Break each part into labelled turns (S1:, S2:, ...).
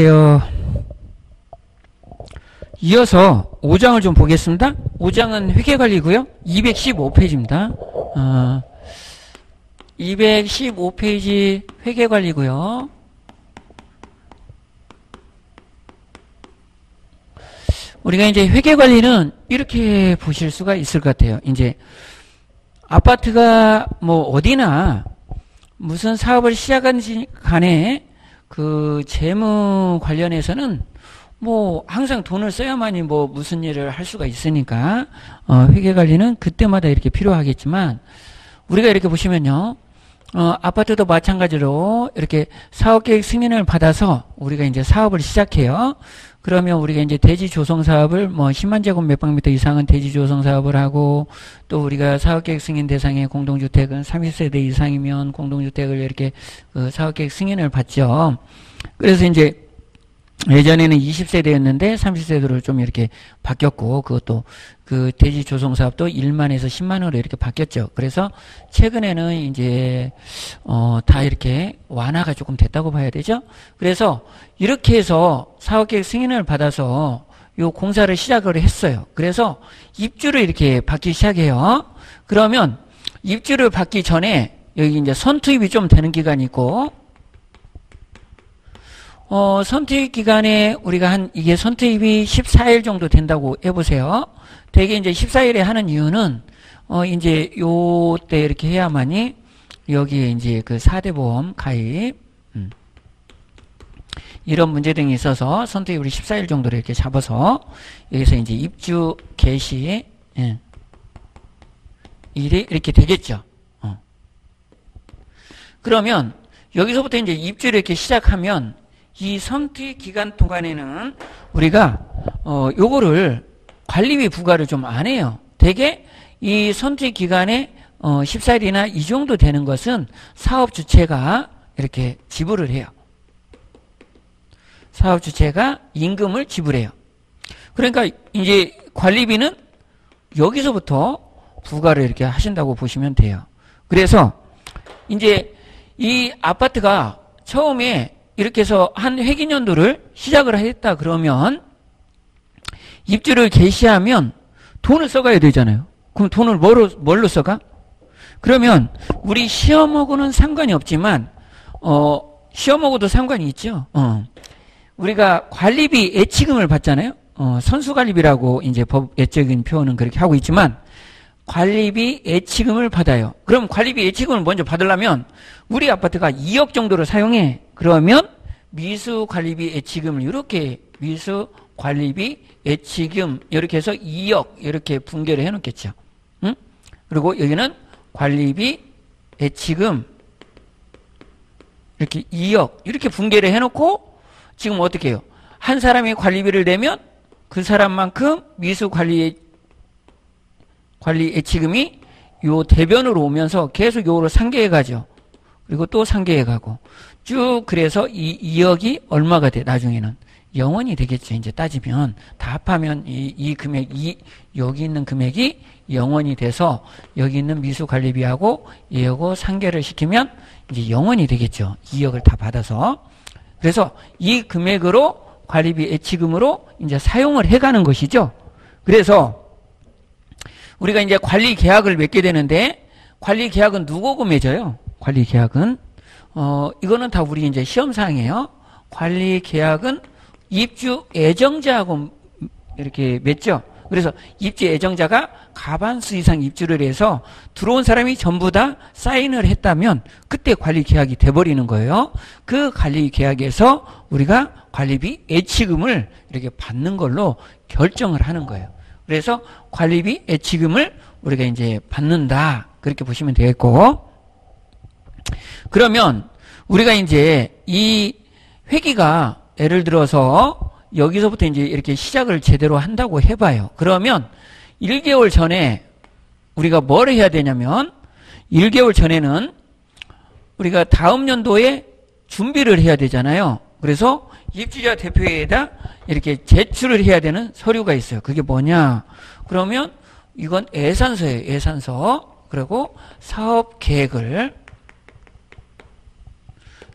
S1: 보세요. 이어서 5장을 좀 보겠습니다. 5장은 회계관리고요. 215페이지입니다. 어, 215페이지 회계관리고요. 우리가 이제 회계관리는 이렇게 보실 수가 있을 것 같아요. 이제 아파트가 뭐 어디나 무슨 사업을 시작한 간에 그 재무 관련해서는 뭐 항상 돈을 써야만이 뭐 무슨 일을 할 수가 있으니까 어 회계 관리는 그때마다 이렇게 필요하겠지만 우리가 이렇게 보시면요. 어 아파트도 마찬가지로 이렇게 사업 계획 승인을 받아서 우리가 이제 사업을 시작해요. 그러면 우리가 이제 대지 조성 사업을 뭐 10만 제곱 몇 방미터 이상은 대지 조성 사업을 하고 또 우리가 사업계획 승인 대상의 공동주택은 30세대 이상이면 공동주택을 이렇게 그 사업계획 승인을 받죠. 그래서 이제 예전에는 20세대였는데 30세대로 좀 이렇게 바뀌었고 그것도 그 대지 조성 사업도 1만에서 10만으로 이렇게 바뀌었죠. 그래서 최근에는 이제 어 다 이렇게 완화가 조금 됐다고 봐야 되죠. 그래서 이렇게 해서 사업계획 승인을 받아서 요 공사를 시작을 했어요. 그래서 입주를 이렇게 받기 시작해요. 그러면 입주를 받기 전에 여기 이제 선투입이 좀 되는 기간이 있고 어, 선투입 기간에 우리가 한 이게 선투입이 14일 정도 된다고 해보세요. 되게 이제 14일에 하는 이유는 어 이제 요때 이렇게 해야만이 여기에 이제 그 4대 보험 가입 음. 이런 문제 등이 있어서 선투입을 14일 정도로 이렇게 잡아서 여기서 이제 입주 개시 예. 일이 이렇게 되겠죠. 어. 그러면 여기서부터 이제 입주를 이렇게 시작하면 이 선택 기간 동안에는 우리가 어 요거를 관리비 부과를 좀 안 해요. 대개 이 선택 기간에 어 14일이나 이 정도 되는 것은 사업 주체가 이렇게 지불을 해요. 사업 주체가 임금을 지불해요. 그러니까 이제 관리비는 여기서부터 부과를 이렇게 하신다고 보시면 돼요. 그래서 이제 이 아파트가 처음에 이렇게 해서 한 회기년도를 시작을 했다 그러면 입주를 개시하면 돈을 써가야 되잖아요. 그럼 돈을 뭘로, 뭘로 써가? 그러면 우리 시험하고는 상관이 없지만 어, 시험하고도 상관이 있죠. 어. 우리가 관리비 예치금을 받잖아요. 어, 선수관리비라고 이제 법 예적인 표현은 그렇게 하고 있지만 관리비 예치금을 받아요. 그럼 관리비 예치금을 먼저 받으려면 우리 아파트가 2억 정도를 사용해. 그러면 미수 관리비 예치금을 이렇게 미수 관리비 예치금 이렇게 해서 2억 이렇게 분개를 해 놓겠죠. 응? 그리고 여기는 관리비 예치금 이렇게 2억 이렇게 분개를 해 놓고 지금 어떻게 해요? 한 사람이 관리비를 내면 그 사람만큼 미수 관리 관리 예치금이 요 대변으로 오면서 계속 요로 상계해 가죠. 그리고 또 상계해 가고 쭉 그래서 이 2억이 얼마가 돼 나중에는 영원이 되겠죠. 이제 따지면 다 합하면 이, 이 금액 이 여기 있는 금액이 영원이 돼서 여기 있는 미수 관리비하고 얘하고 상계를 시키면 이제 영원이 되겠죠. 2억을 다 받아서 그래서 이 금액으로 관리비 예치금으로 이제 사용을 해가는 것이죠. 그래서 우리가 이제 관리 계약을 맺게 되는데 관리 계약은 누구고 맺어요? 관리 계약은 어 이거는 다 우리 이제 시험 사항이에요. 관리 계약은 입주 예정자하고 이렇게 맺죠. 그래서 입주 예정자가 가반수 이상 입주를 해서 들어온 사람이 전부 다 사인을 했다면 그때 관리 계약이 돼버리는 거예요. 그 관리 계약에서 우리가 관리비 예치금을 이렇게 받는 걸로 결정을 하는 거예요. 그래서 관리비 예치금을 우리가 이제 받는다. 그렇게 보시면 되겠고. 그러면 우리가 이제 이 회기가 예를 들어서 여기서부터 이제 이렇게 시작을 제대로 한다고 해봐요. 그러면 1개월 전에 우리가 뭘 해야 되냐면 1개월 전에는 우리가 다음 연도에 준비를 해야 되잖아요. 그래서 입주자 대표회에다 이렇게 제출을 해야 되는 서류가 있어요. 그게 뭐냐? 그러면 이건 예산서예요. 예산서. 그리고 사업 계획을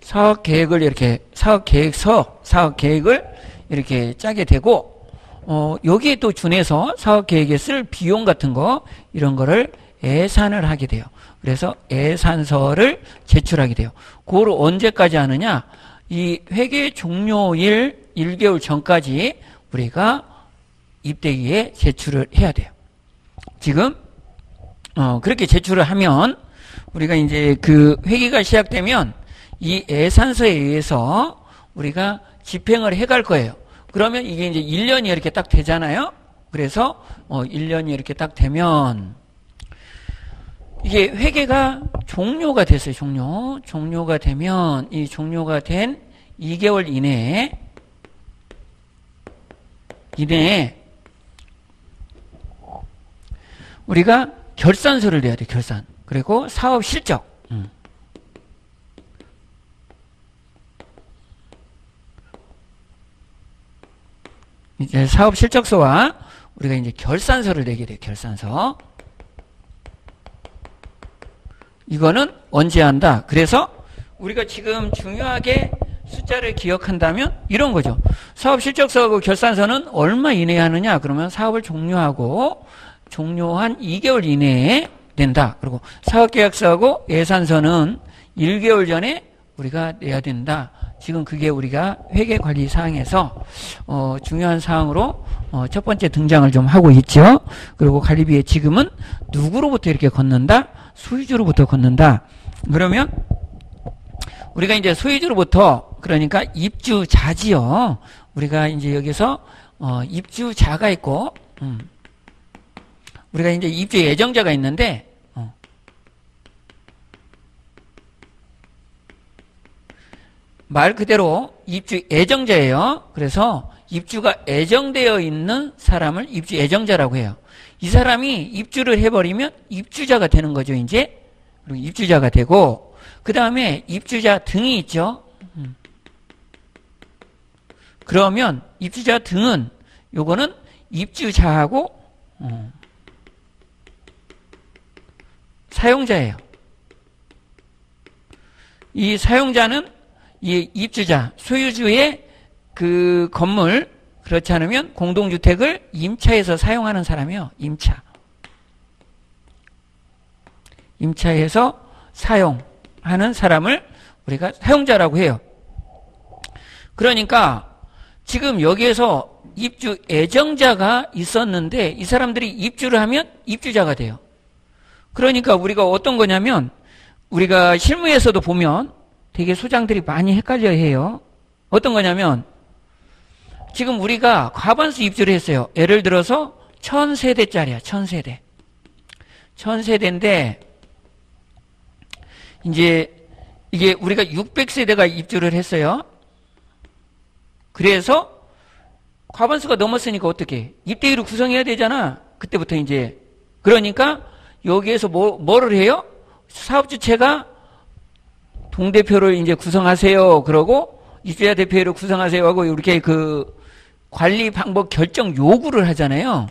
S1: 사업 계획을 이렇게 사업 계획서, 사업 계획을 이렇게 짜게 되고 어, 여기에 또 준해서 사업 계획에 쓸 비용 같은 거 이런 거를 예산을 하게 돼요. 그래서 예산서를 제출하게 돼요. 그걸 언제까지 하느냐? 이 회계 종료일 1개월 전까지 우리가 입대기에 제출을 해야 돼요. 지금 어, 그렇게 제출을 하면 우리가 이제 그 회계가 시작되면 이 예산서에 의해서 우리가 집행을 해갈 거예요. 그러면 이게 이제 1년이 이렇게 딱 되잖아요. 그래서 어 1년이 이렇게 딱 되면 이게 회계가 종료가 됐어요. 종료. 종료가 되면 이 종료가 된 2개월 이내에 이내에 우리가 결산서를 내야 돼. 결산. 그리고 사업 실적. 음. 이제 사업 실적서와 우리가 이제 결산서를 내게 돼요. 결산서. 이거는 언제 한다? 그래서 우리가 지금 중요하게 숫자를 기억한다면 이런 거죠. 사업 실적서하고 결산서는 얼마 이내에 하느냐? 그러면 사업을 종료하고 종료한 2개월 이내에 된다. 그리고 사업계약서하고 예산서는 1개월 전에 우리가 내야 된다. 지금 그게 우리가 회계 관리 사항에서 어, 중요한 사항으로 어, 첫 번째 등장을 좀 하고 있죠. 그리고 관리비에 지금은 누구로부터 이렇게 걷는다? 소유주로부터 걷는다. 그러면 우리가 이제 소유주로부터 그러니까 입주자지요. 우리가 이제 여기서 어, 입주자가 있고 음. 우리가 이제 입주 예정자가 있는데 어. 말 그대로 입주 예정자예요. 그래서 입주가 예정되어 있는 사람을 입주 예정자라고 해요. 이 사람이 입주를 해버리면 입주자가 되는 거죠, 이제. 그리고 입주자가 되고, 그 다음에 입주자 등이 있죠. 음. 그러면 입주자 등은 요거는 입주자하고 어, 사용자예요. 이 사용자는 이 입주자, 소유주의 그 건물 그렇지 않으면 공동주택을 임차해서 사용하는 사람이요. 임차. 임차해서 사용하는 사람을 우리가 사용자라고 해요. 그러니까 지금 여기에서 입주 애정자가 있었는데 이 사람들이 입주를 하면 입주자가 돼요. 그러니까 우리가 어떤 거냐면 우리가 실무에서도 보면 되게 소장들이 많이 헷갈려 해요. 어떤 거냐면 지금 우리가 과반수 입주를 했어요. 예를 들어서 천세대짜리야. 천세대. 천세대인데 이제 이게 우리가 600세대가 입주를 했어요. 그래서 과반수가 넘었으니까 어떻게 입대율을 구성해야 되잖아. 그때부터 이제 그러니까 여기에서 뭐, 뭐를 해요? 사업주체가 동대표를 이제 구성하세요. 그러고 입주자 대표를 구성하세요 하고 이렇게 그 관리 방법 결정 요구를 하잖아요.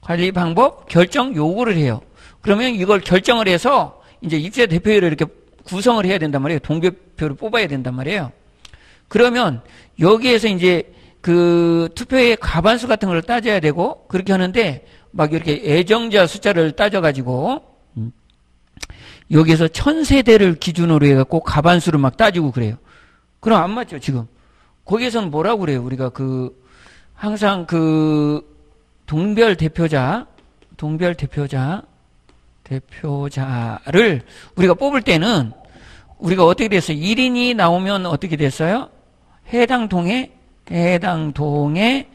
S1: 관리 방법 결정 요구를 해요. 그러면 이걸 결정을 해서 이제 입주자 대표를 이렇게 구성을 해야 된단 말이에요. 동대표를 뽑아야 된단 말이에요. 그러면 여기에서 이제 그 투표의 과반수 같은 걸 따져야 되고 그렇게 하는데 막 이렇게 애정자 숫자를 따져가지고 음, 여기에서 천세대를 기준으로 해갖고 과반수를 막 따지고 그래요. 그럼 안 맞죠 지금. 거기에서는 뭐라고 그래요? 우리가 그 항상 그 동별 대표자, 동별 대표자, 대표자를 우리가 뽑을 때는 우리가 어떻게 됐어요? 1인이 나오면 어떻게 됐어요? 해당 동에 해당 동의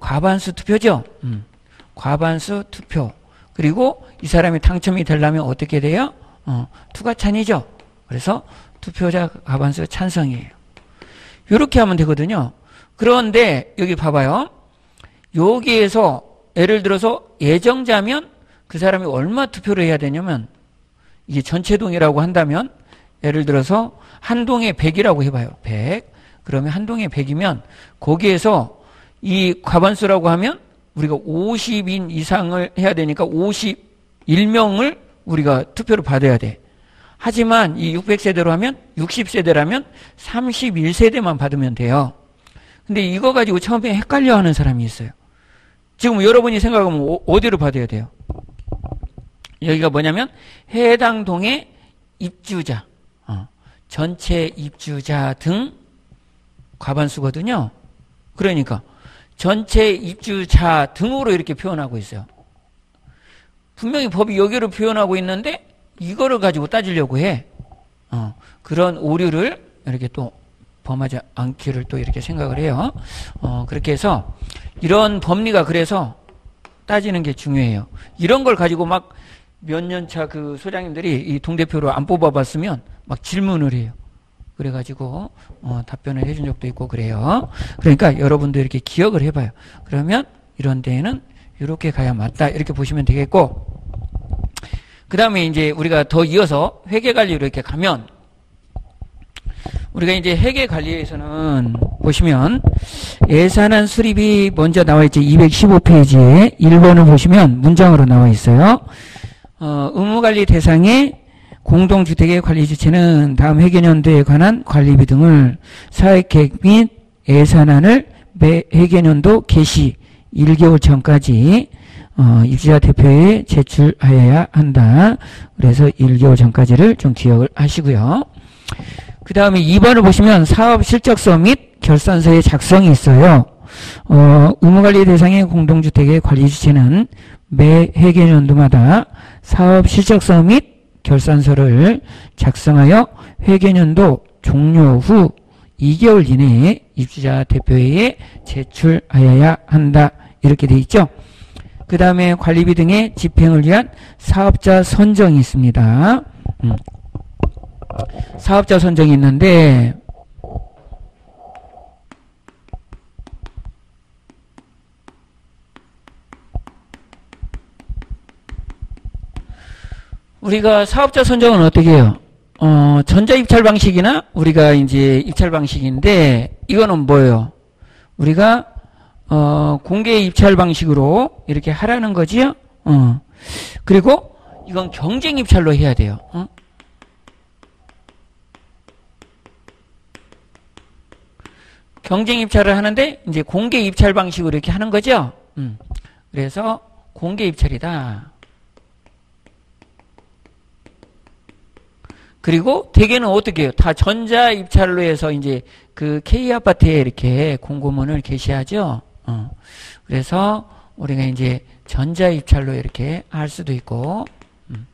S1: 과반수 투표죠. 음. 과반수 투표. 그리고 이 사람이 당첨이 되려면 어떻게 돼요? 어, 투가 찬이죠. 그래서 투표자 과반수 찬성이에요. 이렇게 하면 되거든요. 그런데 여기 봐봐요. 여기에서 예를 들어서 예정자면 그 사람이 얼마 투표를 해야 되냐면 이게 전체 동이라고 한다면 예를 들어서 한 동에 100이라고 해봐요. 100. 그러면 한 동에 100이면 거기에서 이 과반수라고 하면 우리가 50인 이상을 해야 되니까 51명을 우리가 투표를 받아야 돼. 하지만 이 600세대로 하면 60세대라면 31세대만 받으면 돼요. 근데 이거 가지고 처음에 헷갈려 하는 사람이 있어요. 지금 여러분이 생각하면 어, 어디로 받아야 돼요? 여기가 뭐냐면 해당 동의 입주자, 어, 전체 입주자 등 과반수거든요. 그러니까 전체 입주자 등으로 이렇게 표현하고 있어요. 분명히 법이 여기로 표현하고 있는데 이거를 가지고 따지려고 해. 어, 그런 오류를 이렇게 또 범하지 않기를 또 이렇게 생각을 해요. 어, 그렇게 해서 이런 법리가 그래서 따지는 게 중요해요. 이런 걸 가지고 막 몇 년 차 그 소장님들이 이 동대표로 안 뽑아봤으면 막 질문을 해요. 그래가지고 어, 답변을 해준 적도 있고 그래요. 그러니까 여러분도 이렇게 기억을 해봐요. 그러면 이런 데에는 이렇게 가야 맞다 이렇게 보시면 되겠고 그 다음에 이제 우리가 더 이어서 회계 관리로 이렇게 가면 우리가 이제 회계 관리에서는 보시면 예산안 수립이 먼저 나와 있죠. 215페이지에 1번을 보시면 문장으로 나와 있어요. 어, 의무관리 대상의 공동주택의 관리 주체는 다음 회계년도에 관한 관리비 등을 사회계획 및 예산안을 매 회계년도 개시 1개월 전까지 어, 입주자 대표에 제출하여야 한다. 그래서 1개월 전까지를 좀 기억을 하시고요. 그 다음에 2번을 보시면 사업 실적서 및 결산서의 작성이 있어요. 어, 의무관리 대상의 공동주택의 관리 주체는 매 회계년도마다 사업 실적서 및 결산서를 작성하여 회계년도 종료 후 2개월 이내에 입주자 대표회에 제출하여야 한다. 이렇게 돼 있죠. 그 다음에 관리비 등의 집행을 위한 사업자 선정이 있습니다. 음. 사업자 선정이 있는데 우리가 사업자 선정은 어떻게 해요? 어, 전자 입찰 방식이나 우리가 이제 입찰 방식인데 이거는 뭐예요? 우리가 어, 공개 입찰 방식으로 이렇게 하라는 거지요. 어. 그리고 이건 경쟁 입찰로 해야 돼요. 어? 경쟁 입찰을 하는데 이제 공개 입찰 방식으로 이렇게 하는 거죠. 음. 그래서 공개 입찰이다. 그리고 대개는 어떻게 해요? 다 전자 입찰로 해서 이제 그 K 아파트에 이렇게 공고문을 게시하죠. 어. 그래서 우리가 이제 전자 입찰로 이렇게 할 수도 있고 음.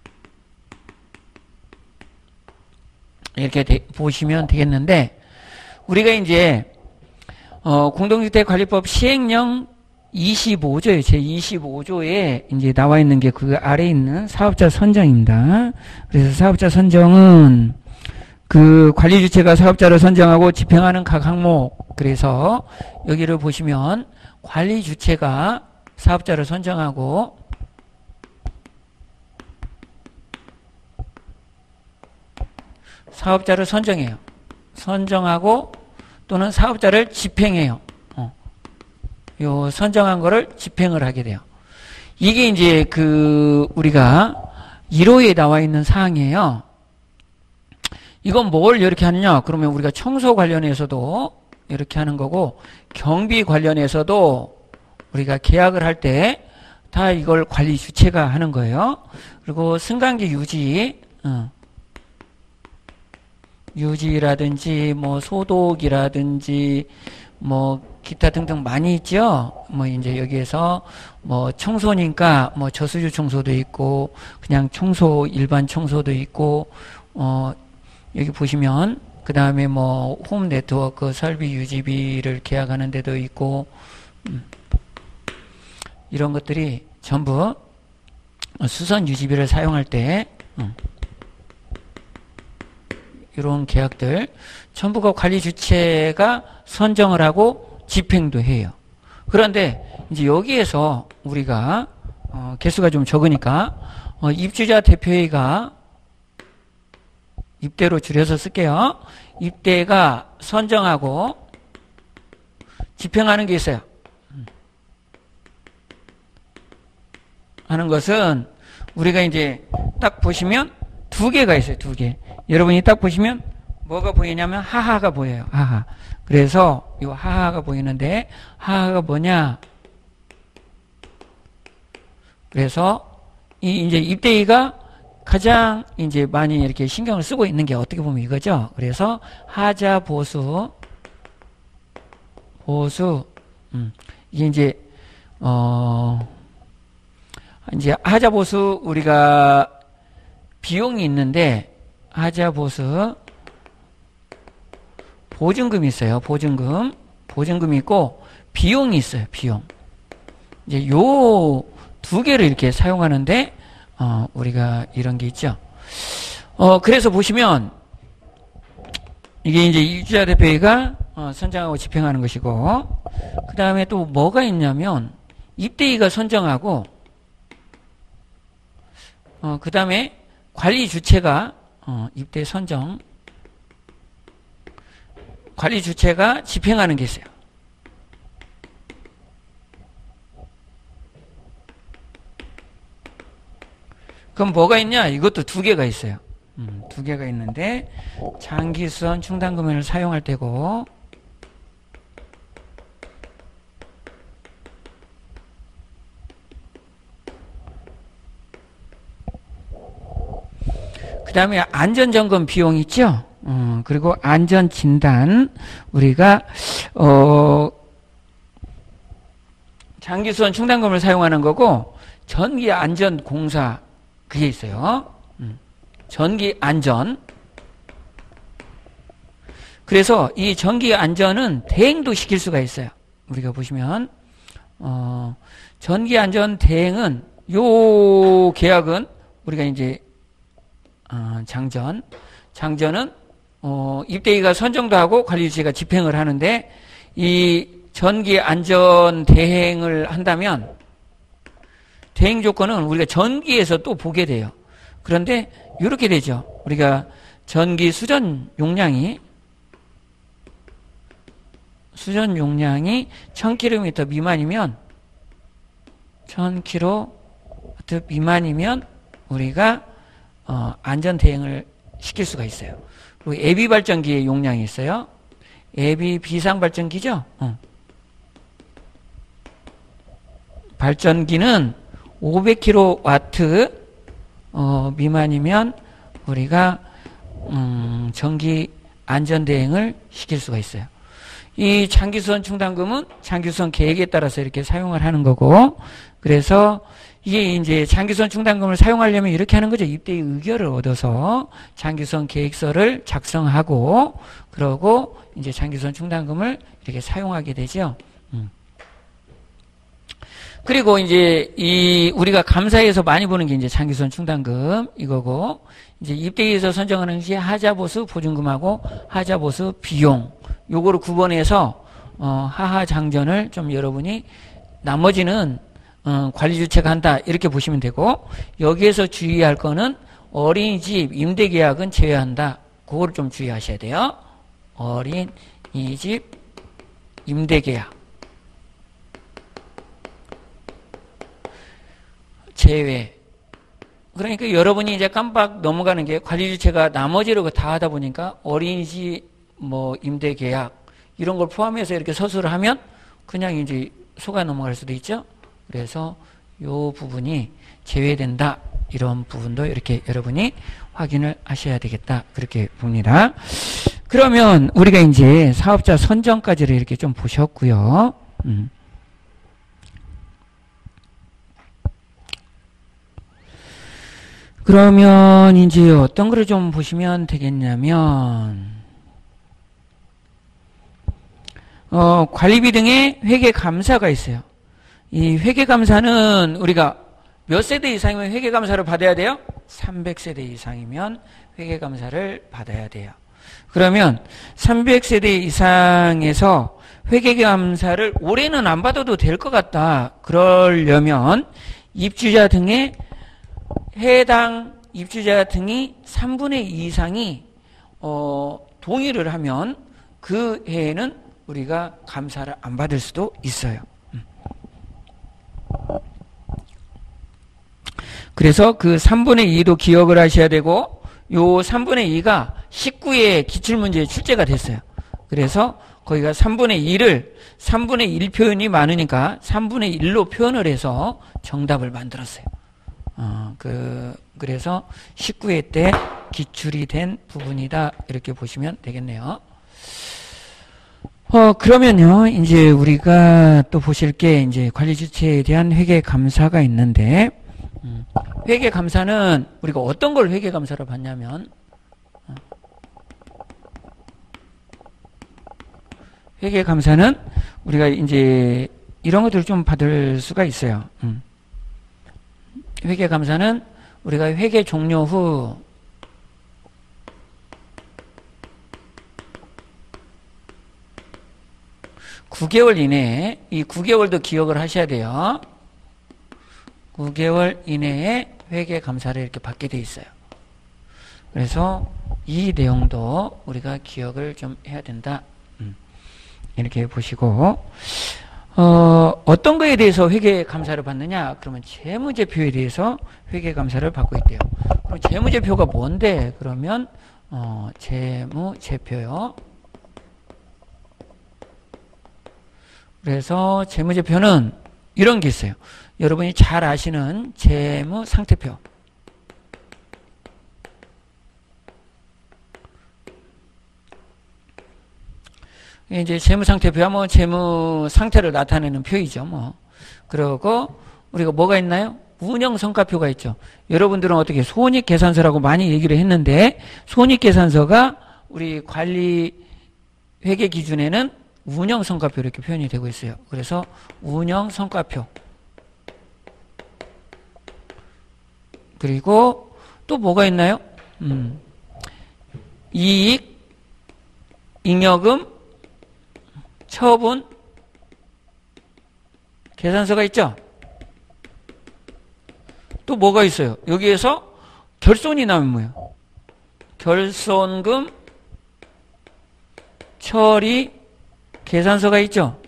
S1: 이렇게 되, 보시면 되겠는데 우리가 이제 어, 공동주택관리법 시행령 25조에 제 25조에 이제 나와 있는 게 그 아래 있는 사업자 선정입니다. 그래서 사업자 선정은 그 관리 주체가 사업자를 선정하고 집행하는 각 항목 그래서 여기를 보시면 관리 주체가 사업자를 선정하고 사업자를 선정해요. 선정하고 또는 사업자를 집행해요. 어. 요 선정한 거를 집행을 하게 돼요. 이게 이제 그 우리가 1호에 나와 있는 사항이에요. 이건 뭘 이렇게 하느냐? 그러면 우리가 청소 관련해서도 이렇게 하는 거고 경비 관련해서도 우리가 계약을 할 때 다 이걸 관리 주체가 하는 거예요. 그리고 승강기 유지, 어. 유지라든지 뭐 소독이라든지 뭐 기타 등등 많이 있죠. 뭐 이제 여기에서 뭐 청소니까 뭐 저수유 청소도 있고 그냥 청소 일반 청소도 있고 어 여기 보시면 그 다음에 뭐 홈 네트워크 설비 유지비를 계약하는 데도 있고 음, 이런 것들이 전부 수선 유지비를 사용할 때 음, 이런 계약들 전부가 관리 주체가 선정을 하고 집행도 해요. 그런데 이제 여기에서 우리가 어, 개수가 좀 적으니까 어, 입주자 대표회의가 입대로 줄여서 쓸게요. 입대가 선정하고 집행하는 게 있어요. 하는 것은 우리가 이제 딱 보시면 두두 개가 있어요, 두 개. 여러분이 딱 보시면 뭐가 보이냐면 하하가 보여요, 하하. 그래서 이 하하가 보이는데 하하가 뭐냐? 그래서 이 이제 입대위가 가장 이제 많이 이렇게 신경을 쓰고 있는 게 어떻게 보면 이거죠. 그래서 하자 보수 보수 음, 이게 이제 어 이제 하자 보수 우리가 비용이 있는데 하자 보수 보증금이 있어요. 보증금 보증금이 있고 비용이 있어요. 비용 이제 요 두 개를 이렇게 사용하는데 어, 우리가 이런 게 있죠. 어, 그래서 보시면 이게 이제 유주자 대표회가 어, 선정하고 집행하는 것이고 그 다음에 또 뭐가 있냐면 입대위가 선정하고 어, 그 다음에 관리 주체가 어, 입대 선정 관리 주체가 집행하는 게 있어요. 그럼 뭐가 있냐? 이것도 두 개가 있어요. 음, 두 개가 있는데 장기 수선 충당 금연을 사용할 때고 그 다음에 안전점검 비용 있죠? 어, 그리고 안전진단 우리가 어, 장기수선 충당금을 사용하는 거고 전기안전공사 그게 있어요. 음. 전기 안전. 그래서 이 전기 안전은 대행도 시킬 수가 있어요. 우리가 보시면 어, 전기 안전 대행은 요 계약은 우리가 이제 어, 장전 장전은 어, 입대위가 선정도 하고 관리주체가 집행을 하는데 이 전기 안전 대행을 한다면 대행 조건은 우리가 전기에서 또 보게 돼요. 그런데 이렇게 되죠. 우리가 전기 수전 용량이 수전 용량이 1000km 미만이면 1000km 미만이면 우리가 어, 안전 대행을 시킬 수가 있어요. 그리고 애비 발전기의 용량이 있어요. 애비 비상 발전기죠. 어. 발전기는 500kW 어, 미만이면 우리가 음, 전기 안전 대행을 시킬 수가 있어요. 이 장기수선 충당금은 장기수선 계획에 따라서 이렇게 사용을 하는 거고 그래서 이게 이제 장기수선 충당금을 사용하려면 이렇게 하는 거죠. 입대의 의결을 얻어서 장기수선 계획서를 작성하고 그러고 이제 장기수선 충당금을 이렇게 사용하게 되죠. 음. 그리고 이제 이 우리가 감사에서 많이 보는 게 이제 장기선 충당금 이거고 이제 입대에서 선정하는 것이 하자보수 보증금하고 하자보수 비용 요거를 구분해서 어 하하 장전을 좀 여러분이 나머지는 어 관리 주체가 한다 이렇게 보시면 되고 여기에서 주의할 거는 어린이집 임대 계약은 제외한다. 그거를 좀 주의하셔야 돼요. 어린이집 임대 계약 제외. 그러니까 여러분이 이제 깜빡 넘어가는 게 관리 주체가 나머지로 다 하다 보니까 어린이집 뭐 임대 계약 이런 걸 포함해서 이렇게 서술을 하면 그냥 이제 속아 넘어갈 수도 있죠. 그래서 요 부분이 제외된다. 이런 부분도 이렇게 여러분이 확인을 하셔야 되겠다. 그렇게 봅니다. 그러면 우리가 이제 사업자 선정까지를 이렇게 좀 보셨고요. 음. 그러면 이제 어떤 거를 좀 보시면 되겠냐면 어, 관리비 등의 회계 감사가 있어요. 이 회계 감사는 우리가 몇 세대 이상이면 회계 감사를 받아야 돼요? 300세대 이상이면 회계 감사를 받아야 돼요. 그러면 300세대 이상에서 회계 감사를 올해는 안 받아도 될 것 같다. 그러려면 입주자 등의 해당 입주자 등이 3분의 2 이상이 어, 동의를 하면 그 해에는 우리가 감사를 안 받을 수도 있어요. 음. 그래서 그 3분의 2도 기억을 하셔야 되고 요 3분의 2가 19의 기출문제에 출제가 됐어요. 그래서 거기가 3분의 2를 3분의 1 표현이 많으니까 3분의 1로 표현을 해서 정답을 만들었어요. 어, 그, 그래서 19회 때 기출이 된 부분이다. 이렇게 보시면 되겠네요. 어, 그러면요, 이제 우리가 또 보실 게 이제 관리 주체에 대한 회계 감사가 있는데, 음, 회계 감사는 우리가 어떤 걸 회계 감사로 받냐면, 어, 회계 감사는 우리가 이제 이런 것들을 좀 받을 수가 있어요. 음. 회계 감사는 우리가 회계 종료 후 9개월 이내에 이 9개월도 기억을 하셔야 돼요. 9개월 이내에 회계 감사를 이렇게 받게 돼 있어요. 그래서 이 내용도 우리가 기억을 좀 해야 된다. 음. 이렇게 보시고 어, 어떤 거에 대해서 회계 감사를 받느냐? 그러면 재무제표에 대해서 회계 감사를 받고 있대요. 그럼 재무제표가 뭔데? 그러면 어, 재무제표요. 그래서 재무제표는 이런 게 있어요. 여러분이 잘 아시는 재무상태표. 이제 재무상태표야 뭐 재무상태를 나타내는 표이죠. 뭐. 그리고 우리가 뭐가 있나요? 운영성과표가 있죠. 여러분들은 어떻게 손익계산서라고 많이 얘기를 했는데 손익계산서가 우리 관리 회계 기준에는 운영성과표 이렇게 표현이 되고 있어요. 그래서 운영성과표 그리고 또 뭐가 있나요? 음. 이익, 잉여금, 처분, 계산서가 있죠? 또 뭐가 있어요? 여기에서 결손이 나면 뭐예요? 결손금, 처리, 계산서가 있죠?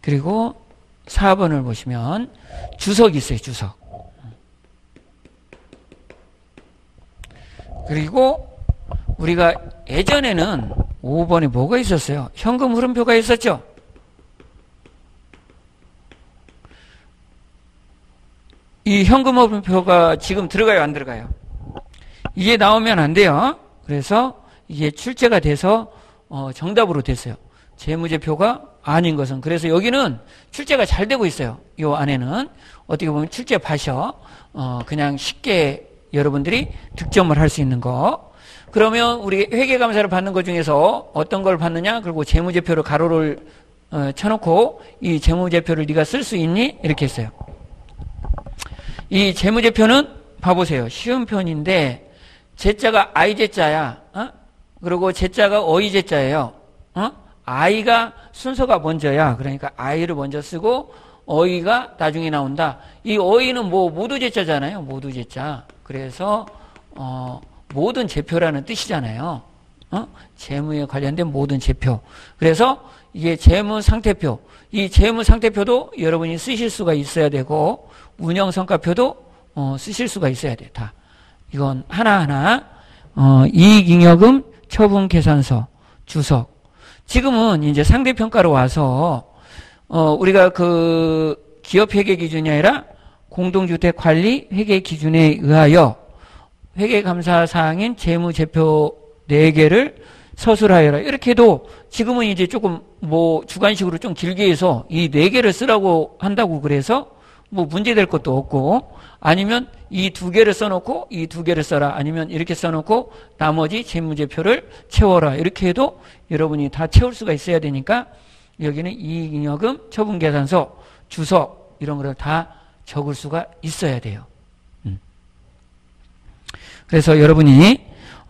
S1: 그리고 4번을 보시면 주석이 있어요, 주석. 그리고 우리가 예전에는 5번에 뭐가 있었어요? 현금 흐름표가 있었죠? 이 현금 흐름표가 지금 들어가요, 안 들어가요? 이게 나오면 안 돼요. 그래서 이게 출제가 돼서 어, 정답으로 됐어요. 재무제표가 아닌 것은. 그래서 여기는 출제가 잘 되고 있어요. 이 안에는. 어떻게 보면 출제 파셔. 어, 그냥 쉽게 여러분들이 득점을 할 수 있는 거. 그러면 우리 회계감사를 받는 것 중에서 어떤 걸 받느냐? 그리고 재무제표를 가로를 어, 쳐놓고 이 재무제표를 네가 쓸 수 있니? 이렇게 했어요. 이 재무제표는 봐보세요. 쉬운 편인데 제자가 아이제자야. 어? 그리고 제자가 어이제자예요. 어? 아이가 순서가 먼저야. 그러니까 아이를 먼저 쓰고 어이가 나중에 나온다. 이 어이는 뭐 모두 제자잖아요. 모두 제자. 그래서 어, 모든 제표라는 뜻이잖아요. 어? 재무에 관련된 모든 제표. 그래서 이게 재무 상태표. 이 재무 상태표도 여러분이 쓰실 수가 있어야 되고 운영 성과표도 어, 쓰실 수가 있어야 돼. 다. 이건 하나하나 어, 이익잉여금 처분 계산서, 주석. 지금은 이제 상대 평가로 와서 어, 우리가 그 기업 회계 기준이 아니라 공동주택 관리 회계 기준에 의하여 회계 감사 사항인 재무제표 4개를 서술하여라. 이렇게 해도 지금은 이제 조금 뭐 주관식으로 좀 길게 해서 이 4개를 쓰라고 한다고 그래서 뭐 문제될 것도 없고 아니면 이 두 개를 써놓고 이 두 개를 써라 아니면 이렇게 써놓고 나머지 재무제표를 채워라 이렇게 해도 여러분이 다 채울 수가 있어야 되니까 여기는 이익잉여금 처분계산서 주석 이런 거를 다 적을 수가 있어야 돼요. 음. 그래서 여러분이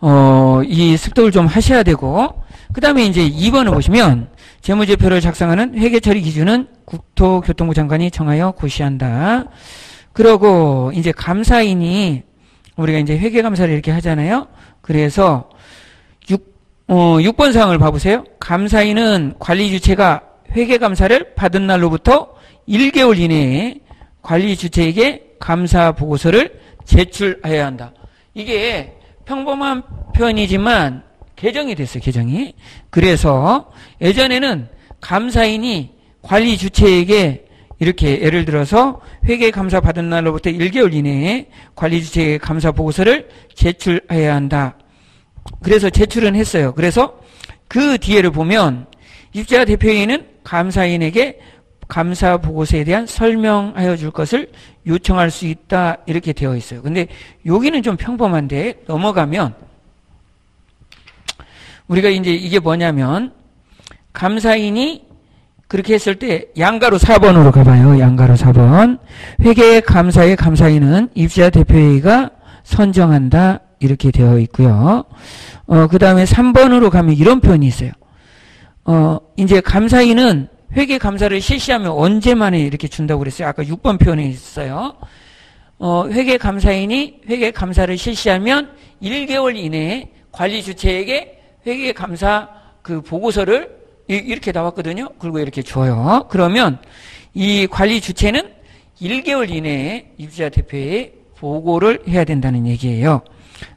S1: 어, 이 습득을 좀 하셔야 되고 그 다음에 이제 2번을 보시면 재무제표를 작성하는 회계처리 기준은 국토교통부 장관이 정하여 고시한다. 그러고 이제 감사인이 우리가 이제 회계감사를 이렇게 하잖아요. 그래서 6, 어, 6번 사항을 봐보세요. 감사인은 관리 주체가 회계감사를 받은 날로부터 1개월 이내에 관리 주체에게 감사 보고서를 제출해야 한다. 이게 평범한 표현이지만 개정이 됐어요, 개정이. 그래서 예전에는 감사인이 관리 주체에게 이렇게 예를 들어서 회계 감사 받은 날로부터 1개월 이내에 관리 주체에게 감사 보고서를 제출해야 한다. 그래서 제출은 했어요. 그래서 그 뒤에를 보면 입자 대표인은 감사인에게 감사 보고서에 대한 설명하여 줄 것을 요청할 수 있다 이렇게 되어 있어요. 근데 여기는 좀 평범한데 넘어가면 우리가 이제 이게 뭐냐면 감사인이 그렇게 했을 때 양가로 4번으로 가봐요. 양가로 4번. 회계 감사의 감사인은 입주자 대표회의가 선정한다. 이렇게 되어 있고요. 어, 그 다음에 3번으로 가면 이런 표현이 있어요. 어, 이제 감사인은 회계 감사를 실시하면 언제 만에 이렇게 준다고 그랬어요. 아까 6번 표현에 있어요. 어, 회계 감사인이 회계 감사를 실시하면 1개월 이내에 관리 주체에게 회계 감사 그 보고서를 이렇게 나왔거든요. 그리고 이렇게 줘요. 그러면 이 관리 주체는 1개월 이내에 입주자 대표에 보고를 해야 된다는 얘기예요.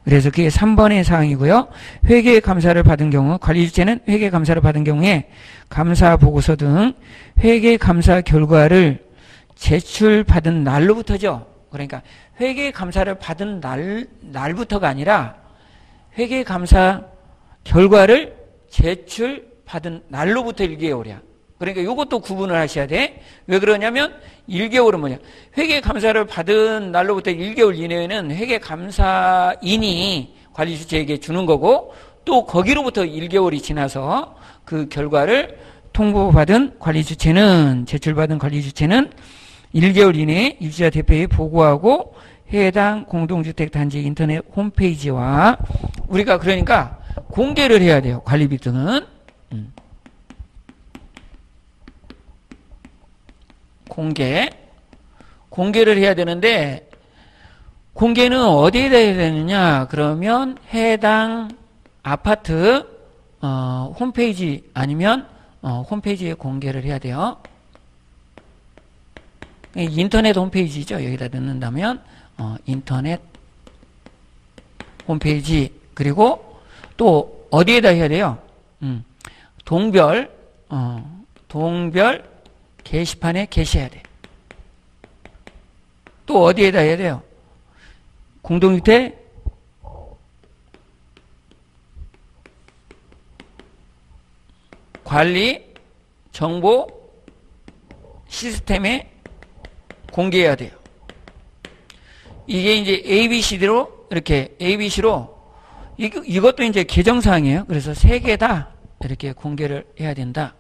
S1: 그래서 그게 3번의 사항이고요. 회계 감사를 받은 경우 관리 주체는 회계 감사를 받은 경우에 감사 보고서 등 회계 감사 결과를 제출받은 날로부터죠. 그러니까 회계 감사를 받은 날 날부터가 아니라 회계 감사 결과를 제출 받은 날로부터 1개월이야. 그러니까 이것도 구분을 하셔야 돼. 왜 그러냐면 1개월은 뭐냐. 회계 감사를 받은 날로부터 1개월 이내에는 회계 감사인이 관리 주체에게 주는 거고 또 거기로부터 1개월이 지나서 그 결과를 통보받은 관리 주체는 제출받은 관리 주체는 1개월 이내에 입주자 대표에 보고하고 해당 공동주택 단지 인터넷 홈페이지와 우리가 그러니까 공개를 해야 돼요. 관리비 등은 음. 공개. 공개를 해야 되는데 공개는 어디에다 해야 되느냐? 그러면 해당 아파트 어, 홈페이지 아니면 어, 홈페이지에 공개를 해야 돼요. 인터넷 홈페이지죠? 여기다 넣는다면 어, 인터넷 홈페이지. 그리고 또 어디에다 해야 돼요? 음. 동별 어, 동별 게시판에 게시해야 돼. 또 어디에다 해야 돼요? 공동주택 관리 정보 시스템에 공개해야 돼요. 이게 이제 ABCD로 이렇게 ABC로 이것도 이제 개정사항이에요. 그래서 세 개 다 이렇게 공개를 해야 된다.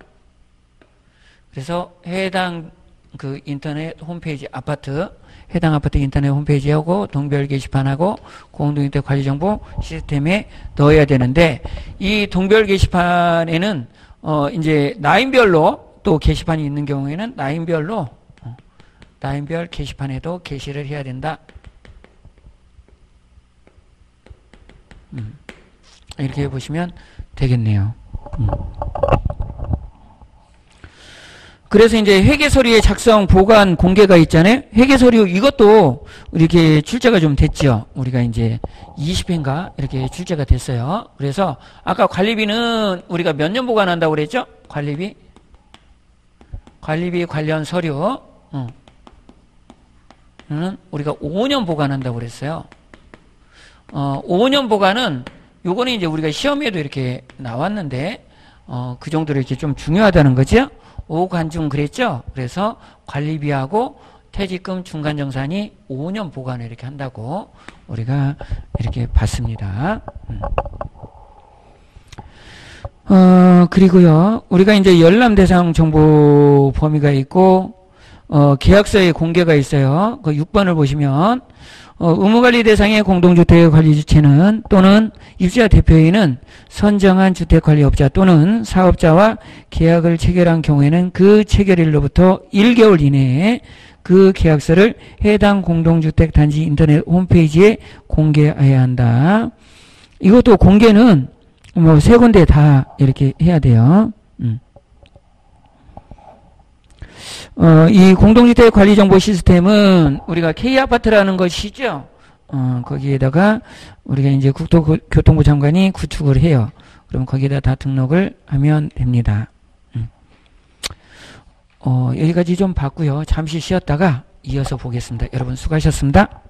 S1: 그래서 해당 그 인터넷 홈페이지 아파트 해당 아파트 인터넷 홈페이지하고 동별 게시판하고 공동주택 관리 정보 시스템에 넣어야 되는데 이 동별 게시판에는 어 이제 라인별로 또 게시판이 있는 경우에는 라인별로 어, 라인별 게시판에도 게시를 해야 된다. 음, 이렇게 보시면 되겠네요. 음. 그래서 이제 회계서류의 작성, 보관, 공개가 있잖아요. 회계서류 이것도 이렇게 출제가 좀 됐죠. 우리가 이제 20회인가 이렇게 출제가 됐어요. 그래서 아까 관리비는 우리가 몇 년 보관한다고 그랬죠? 관리비? 관리비 관련 서류. 어. 는 우리가 5년 보관한다고 그랬어요. 어, 5년 보관은 요거는 이제 우리가 시험에도 이렇게 나왔는데 어, 그 정도로 이렇게 좀 중요하다는 거죠. 오관중 그랬죠? 그래서 관리비하고 퇴직금 중간정산이 5년 보관을 이렇게 한다고 우리가 이렇게 봤습니다. 음. 어, 그리고요, 우리가 이제 열람 대상 정보 범위가 있고, 어, 계약서의 공개가 있어요. 그 6번을 보시면, 어, 의무관리 대상의 공동주택 관리 주체는 또는 입주자 대표인은 선정한 주택관리업자 또는 사업자와 계약을 체결한 경우에는 그 체결일로부터 1개월 이내에 그 계약서를 해당 공동주택 단지 인터넷 홈페이지에 공개해야 한다. 이것도 공개는 뭐 세 군데 다 이렇게 해야 돼요. 음. 어, 이 공동주택 관리 정보 시스템은 우리가 K아파트라는 것이죠. 어, 거기에다가 우리가 이제 국토교통부 장관이 구축을 해요. 그럼 거기에다 다 등록을 하면 됩니다. 음. 어, 여기까지 좀 봤고요. 잠시 쉬었다가 이어서 보겠습니다. 여러분 수고하셨습니다.